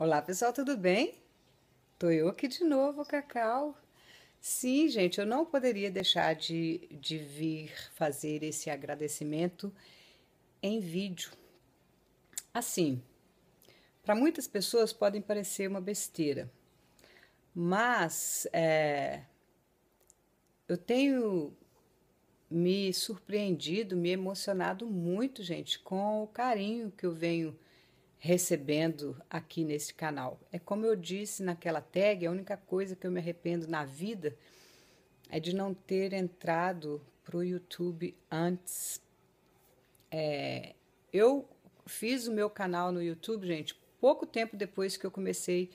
Olá, pessoal, tudo bem? Tô eu aqui de novo, Cacau. Sim, gente, eu não poderia deixar de, de vir fazer esse agradecimento em vídeo. Assim, para muitas pessoas podem parecer uma besteira, mas é, eu tenho me surpreendido, me emocionado muito, gente, com o carinho que eu venho recebendo aqui nesse canal. É como eu disse naquela tag, a única coisa que eu me arrependo na vida é de não ter entrado para o YouTube antes. É, eu fiz o meu canal no YouTube, gente, pouco tempo depois que eu comecei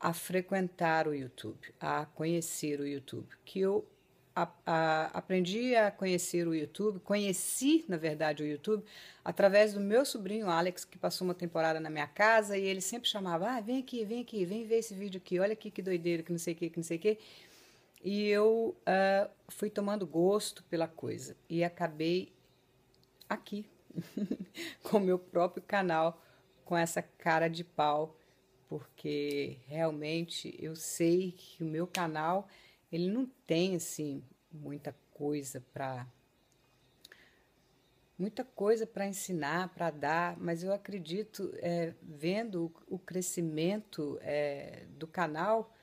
a frequentar o YouTube, a conhecer o YouTube, que eu a, a, aprendi a conhecer o YouTube, conheci, na verdade, o YouTube através do meu sobrinho Alex, que passou uma temporada na minha casa e ele sempre chamava: ah, vem aqui, vem aqui, vem ver esse vídeo aqui, olha aqui que doideira, que não sei o que, que não sei o que. E eu uh, fui tomando gosto pela coisa e acabei aqui, com o meu próprio canal, com essa cara de pau, porque realmente eu sei que o meu canal ele não tem assim muita coisa para muita coisa para ensinar, para dar, mas eu acredito, é, vendo o, o crescimento é, do canal,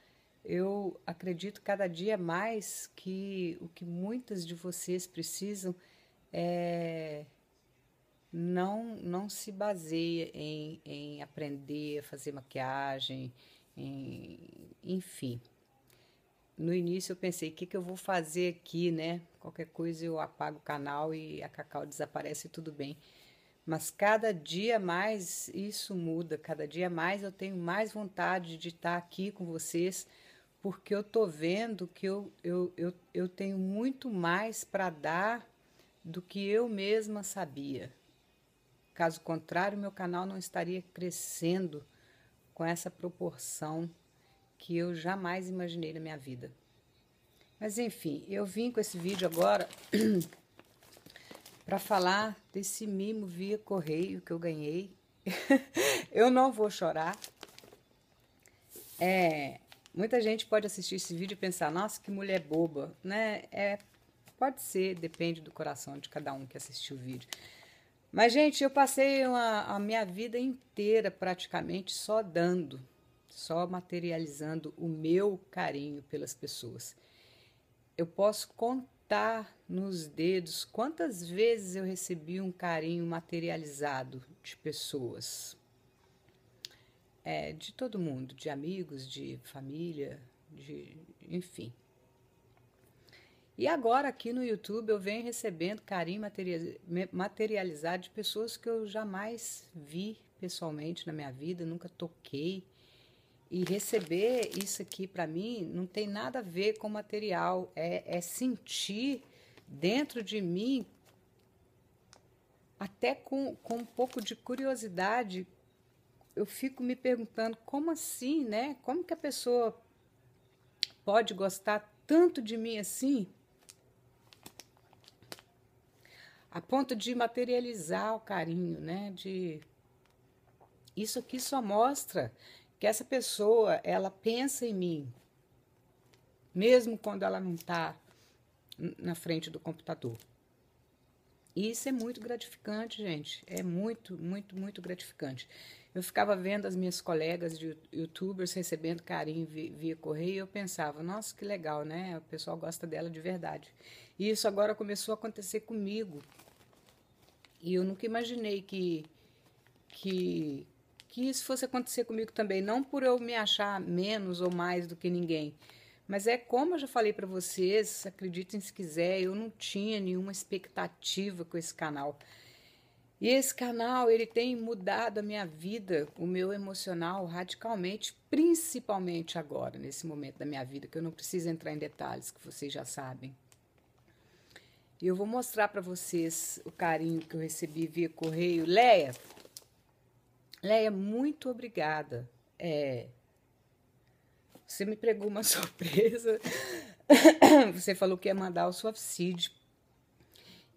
eu acredito cada dia mais que o que muitas de vocês precisam é não, não se baseia em, em aprender a fazer maquiagem, em, enfim no início eu pensei, o que, que eu vou fazer aqui, né? Qualquer coisa eu apago o canal e a Cacau desaparece e tudo bem. Mas cada dia mais isso muda, cada dia mais eu tenho mais vontade de estar aqui com vocês, porque eu tô vendo que eu, eu, eu, eu tenho muito mais para dar do que eu mesma sabia. Caso contrário, meu canal não estaria crescendo com essa proporção que eu jamais imaginei na minha vida. Mas enfim, eu vim com esse vídeo agora para falar desse mimo via correio que eu ganhei. eu não vou chorar. É, muita gente pode assistir esse vídeo e pensar, nossa, que mulher boba, né? É, pode ser, depende do coração de cada um que assistiu o vídeo. Mas, gente, eu passei uma, a minha vida inteira praticamente só dando só materializando o meu carinho pelas pessoas. Eu posso contar nos dedos quantas vezes eu recebi um carinho materializado de pessoas. É, de todo mundo, de amigos, de família, de enfim. E agora aqui no YouTube eu venho recebendo carinho materializado de pessoas que eu jamais vi pessoalmente na minha vida, nunca toquei, e receber isso aqui para mim não tem nada a ver com material, é, é sentir dentro de mim, até com, com um pouco de curiosidade, eu fico me perguntando como assim, né? Como que a pessoa pode gostar tanto de mim assim? A ponto de materializar o carinho, né? De isso aqui só mostra que essa pessoa ela pensa em mim, mesmo quando ela não está na frente do computador. E isso é muito gratificante, gente. É muito, muito, muito gratificante. Eu ficava vendo as minhas colegas de youtubers recebendo carinho via, correio e eu pensava, nossa, que legal, né? O pessoal gosta dela de verdade. E isso agora começou a acontecer comigo. E eu nunca imaginei que, que que isso fosse acontecer comigo também, não por eu me achar menos ou mais do que ninguém, mas é como eu já falei para vocês, acreditem se quiser, eu não tinha nenhuma expectativa com esse canal. E esse canal, ele tem mudado a minha vida, o meu emocional radicalmente, principalmente agora, nesse momento da minha vida, que eu não preciso entrar em detalhes, que vocês já sabem. E eu vou mostrar para vocês o carinho que eu recebi via correio. Leia, Leia, muito obrigada. É, você me pregou uma surpresa. você falou que ia mandar o suicídio.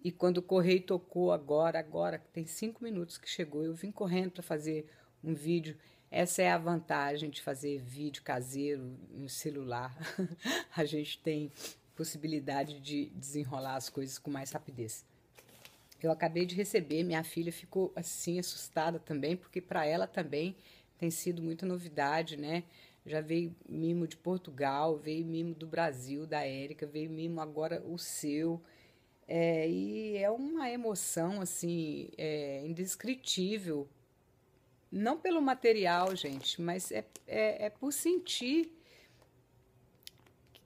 E quando o correio tocou agora, agora, tem cinco minutos que chegou, eu vim correndo para fazer um vídeo Essa é a vantagem de fazer vídeo caseiro no celular. a gente tem possibilidade de desenrolar as coisas com mais rapidez. Eu acabei de receber, minha filha ficou assim assustada também, porque para ela também tem sido muita novidade, né? Já veio mimo de Portugal, veio mimo do Brasil, da Érica, veio mimo agora o seu. É, e é uma emoção assim é, indescritível. Não pelo material, gente, mas é, é, é por sentir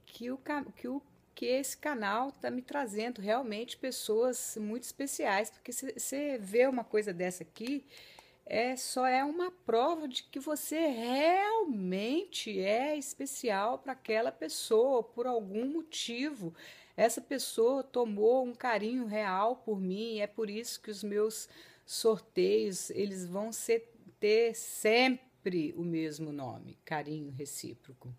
que o, que o que esse canal está me trazendo realmente pessoas muito especiais, porque você vê uma coisa dessa aqui, é só é uma prova de que você realmente é especial para aquela pessoa por algum motivo. Essa pessoa tomou um carinho real por mim, é por isso que os meus sorteios, eles vão ser, ter sempre o mesmo nome, carinho recíproco.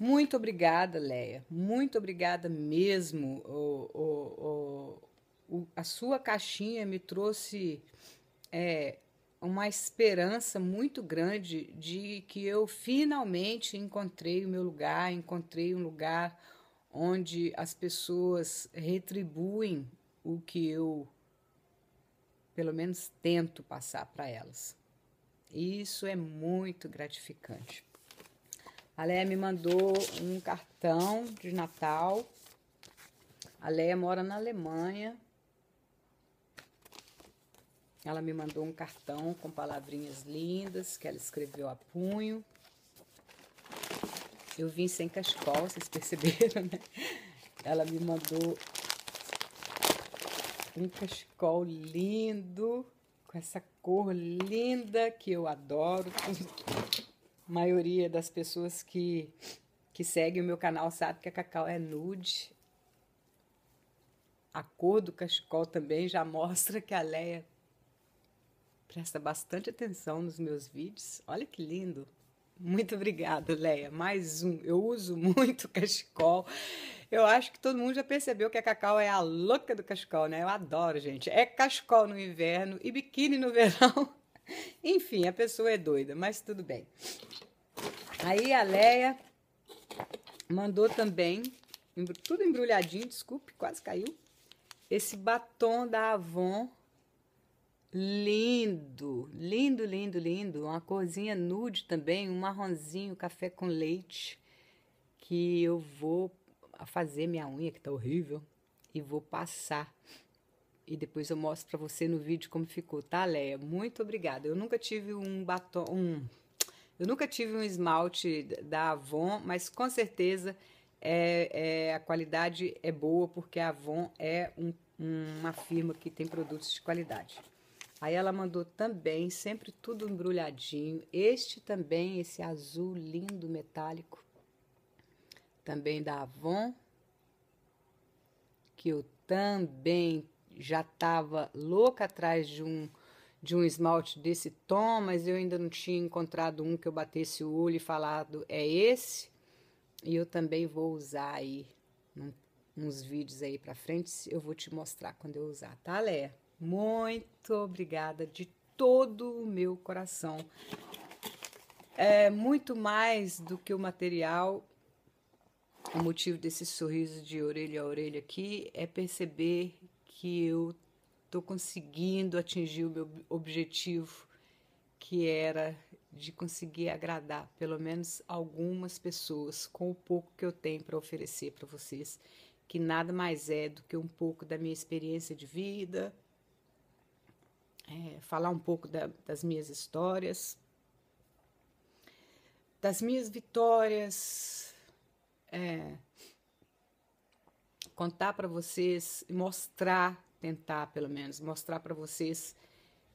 Muito obrigada, Leia. Muito obrigada mesmo. O, o, o, a sua caixinha me trouxe é, uma esperança muito grande de que eu finalmente encontrei o meu lugar, encontrei um lugar onde as pessoas retribuem o que eu, pelo menos, tento passar para elas. Isso é muito gratificante. A Leia me mandou um cartão de Natal. A Leia mora na Alemanha. Ela me mandou um cartão com palavrinhas lindas que ela escreveu a punho. Eu vim sem cachecol, vocês perceberam, né? Ela me mandou um cachecol lindo, com essa cor linda que eu adoro maioria das pessoas que, que seguem o meu canal sabe que a cacau é nude. A cor do cachecol também já mostra que a Leia presta bastante atenção nos meus vídeos. Olha que lindo. Muito obrigada, Leia. Mais um. Eu uso muito cachecol. Eu acho que todo mundo já percebeu que a Cacau é a louca do cachecol, né? Eu adoro, gente. É cachecol no inverno e biquíni no verão. Enfim, a pessoa é doida, mas tudo bem. Aí a Leia mandou também, tudo embrulhadinho, desculpe, quase caiu. Esse batom da Avon, lindo, lindo, lindo, lindo. Uma corzinha nude também, um marronzinho, café com leite, que eu vou fazer minha unha, que tá horrível, e vou passar e depois eu mostro para você no vídeo como ficou, tá, Leia? Muito obrigada. Eu nunca tive um batom, um, eu nunca tive um esmalte da Avon, mas com certeza é, é a qualidade é boa porque a Avon é um, uma firma que tem produtos de qualidade. Aí ela mandou também, sempre tudo embrulhadinho. Este também, esse azul lindo metálico, também da Avon, que eu também já estava louca atrás de um de um esmalte desse tom, mas eu ainda não tinha encontrado um que eu batesse o olho e falado é esse. E eu também vou usar aí um, uns vídeos aí para frente, eu vou te mostrar quando eu usar, tá, Léa? Muito obrigada de todo o meu coração. É muito mais do que o material. O motivo desse sorriso de orelha a orelha aqui é perceber que eu estou conseguindo atingir o meu objetivo, que era de conseguir agradar pelo menos algumas pessoas com o pouco que eu tenho para oferecer para vocês, que nada mais é do que um pouco da minha experiência de vida, é, falar um pouco da, das minhas histórias, das minhas vitórias, é, contar para vocês mostrar, tentar pelo menos, mostrar para vocês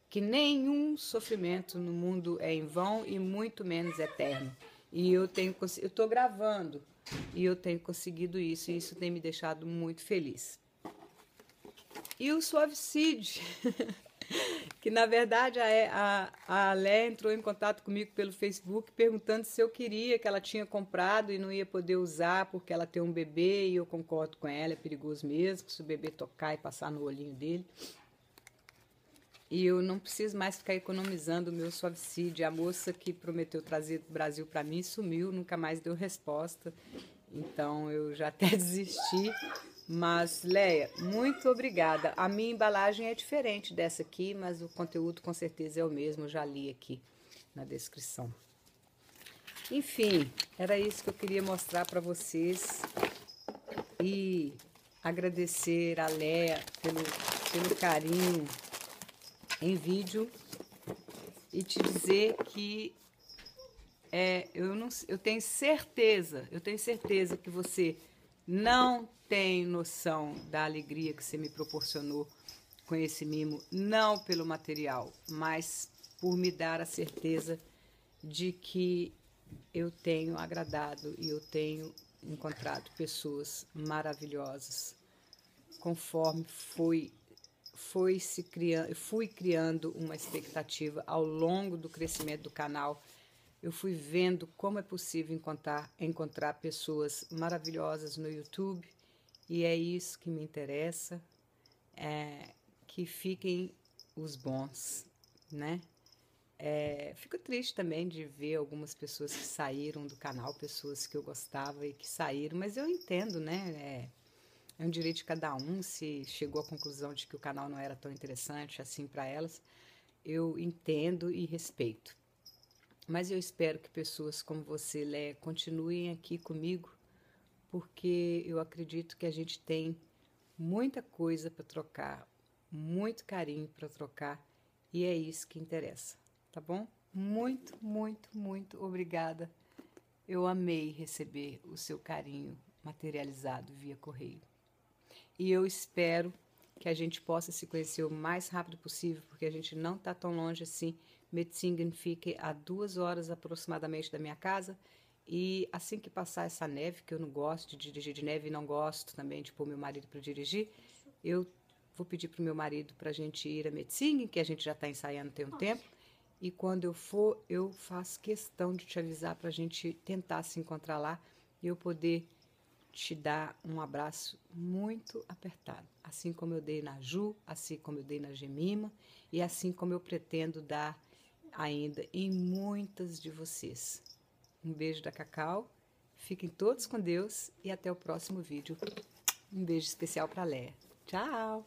que nenhum sofrimento no mundo é em vão e muito menos eterno. E eu tenho eu estou gravando e eu tenho conseguido isso e isso tem me deixado muito feliz. E o suavicide que na verdade a, a, a Lé entrou em contato comigo pelo Facebook perguntando se eu queria, que ela tinha comprado e não ia poder usar porque ela tem um bebê e eu concordo com ela, é perigoso mesmo, se o bebê tocar e passar no olhinho dele. E eu não preciso mais ficar economizando o meu suavicídio. A moça que prometeu trazer do Brasil para mim sumiu, nunca mais deu resposta. Então eu já até desisti. Mas, Leia, muito obrigada. A minha embalagem é diferente dessa aqui, mas o conteúdo com certeza é o mesmo. Eu já li aqui na descrição. Enfim, era isso que eu queria mostrar para vocês. E agradecer a Leia pelo, pelo carinho em vídeo e te dizer que é, eu, não, eu tenho certeza, eu tenho certeza que você não tem noção da alegria que você me proporcionou com esse mimo, não pelo material, mas por me dar a certeza de que eu tenho agradado e eu tenho encontrado pessoas maravilhosas, conforme foi foi se criando, fui criando uma expectativa ao longo do crescimento do canal. Eu fui vendo como é possível encontrar, encontrar pessoas maravilhosas no YouTube e é isso que me interessa, é, que fiquem os bons, né? É, fico triste também de ver algumas pessoas que saíram do canal, pessoas que eu gostava e que saíram, mas eu entendo, né? É, é um direito de cada um. Se chegou à conclusão de que o canal não era tão interessante assim para elas, eu entendo e respeito. Mas eu espero que pessoas como você, Lé, continuem aqui comigo, porque eu acredito que a gente tem muita coisa para trocar, muito carinho para trocar, e é isso que interessa tá bom? Muito, muito, muito obrigada. Eu amei receber o seu carinho materializado via correio. E eu espero que a gente possa se conhecer o mais rápido possível, porque a gente não está tão longe assim. Metzingen fica a duas horas aproximadamente da minha casa. E assim que passar essa neve, que eu não gosto de dirigir de neve e não gosto também de pôr meu marido para dirigir, eu vou pedir para o meu marido para a gente ir a Metzingen, que a gente já está ensaiando tem um tempo. E quando eu for, eu faço questão de te avisar para a gente tentar se encontrar lá e eu poder te dar um abraço muito apertado. Assim como eu dei na Ju, assim como eu dei na Gemima e assim como eu pretendo dar ainda em muitas de vocês. Um beijo da Cacau, fiquem todos com Deus e até o próximo vídeo. Um beijo especial para Léa. Tchau!